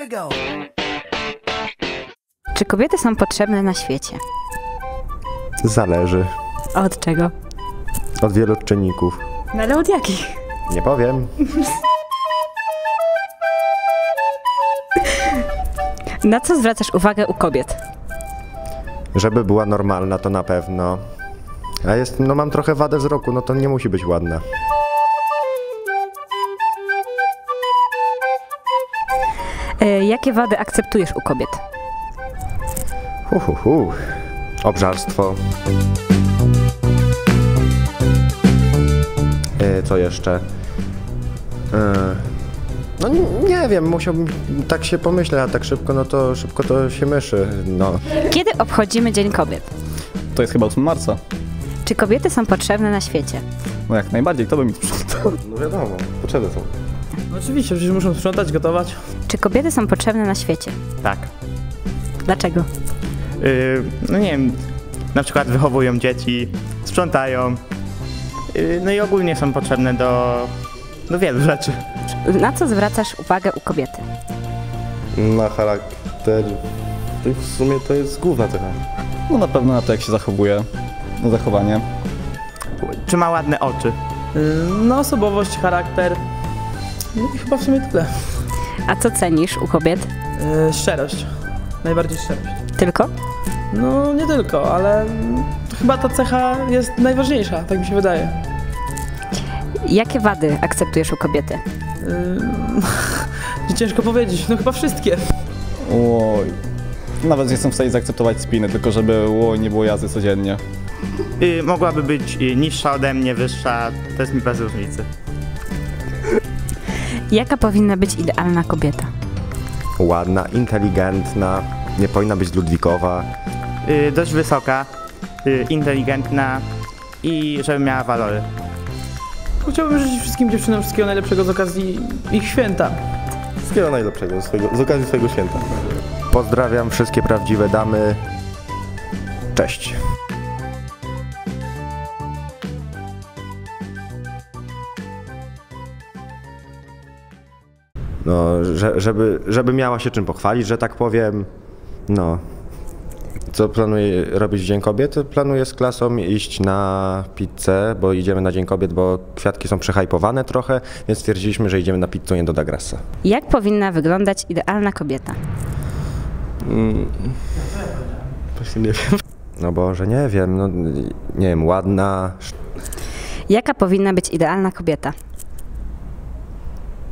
we go. Czy kobiety są potrzebne na świecie? Zależy. A od czego? Od wielu czynników. No ale od jakich? Nie powiem. Na co zwracasz uwagę u kobiet? Żeby była normalna, to na pewno. A jest, no mam trochę wadę wzroku, no to nie musi być ładna. Jakie wady akceptujesz u kobiet? Hu, hu, hu. Obżarstwo. E, co jeszcze? E, no nie, nie wiem, musiałbym tak się pomyśleć, a tak szybko, no to szybko to się myszy, no. Kiedy obchodzimy Dzień Kobiet? To jest chyba 8 marca. Czy kobiety są potrzebne na świecie? No jak najbardziej, kto by mi sprzątał? No wiadomo, potrzebne są. Oczywiście, przecież muszą sprzątać, gotować. Czy kobiety są potrzebne na świecie? Tak. Dlaczego? Yy, no nie wiem, na przykład wychowują dzieci, sprzątają. Yy, no i ogólnie są potrzebne do, do wielu rzeczy. Na co zwracasz uwagę u kobiety? Na charakter. to W sumie to jest główna cecha. No na pewno na to, jak się zachowuje, na zachowanie. Czy ma ładne oczy? Yy, No osobowość, charakter. No i chyba w sumie tyle. A co cenisz u kobiet? Yy, Szczerość. Najbardziej szczerość. Tylko? No nie tylko, ale chyba ta cecha jest najważniejsza, tak mi się wydaje. Jakie wady akceptujesz u kobiety? Yy, Ciężko powiedzieć, no chyba wszystkie. Oj. Nawet nie jestem w stanie zaakceptować spiny, tylko żeby oj, nie było jazdy codziennie. Yy, mogłaby być yy, niższa ode mnie, wyższa, to jest mi bez różnicy. Jaka powinna być idealna kobieta? Ładna, inteligentna, nie powinna być ludwikowa. Yy, dość wysoka, yy, inteligentna i żeby miała walory. Chciałbym życzyć wszystkim dziewczynom wszystkiego najlepszego z okazji ich święta. Wszystkiego najlepszego z, swojego, z okazji swojego święta. Pozdrawiam wszystkie prawdziwe damy. Cześć. No, że, żeby, żeby miała się czym pochwalić, że tak powiem. No. Co planuję robić w Dzień Kobiet? Planuję z klasą iść na pizzę, bo idziemy na Dzień Kobiet, bo kwiatki są przehajpowane trochę, więc stwierdziliśmy, że idziemy na pizzę nie do Dagrasa. Jak powinna wyglądać idealna kobieta? Właśnie nie wiem. No bo, że nie wiem, no nie wiem, ładna, Jaka powinna być idealna kobieta?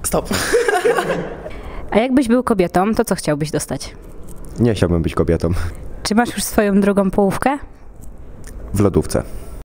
Stop. A jakbyś był kobietą, to co chciałbyś dostać? Nie chciałbym być kobietą Czy masz już swoją drugą połówkę? w lodówce.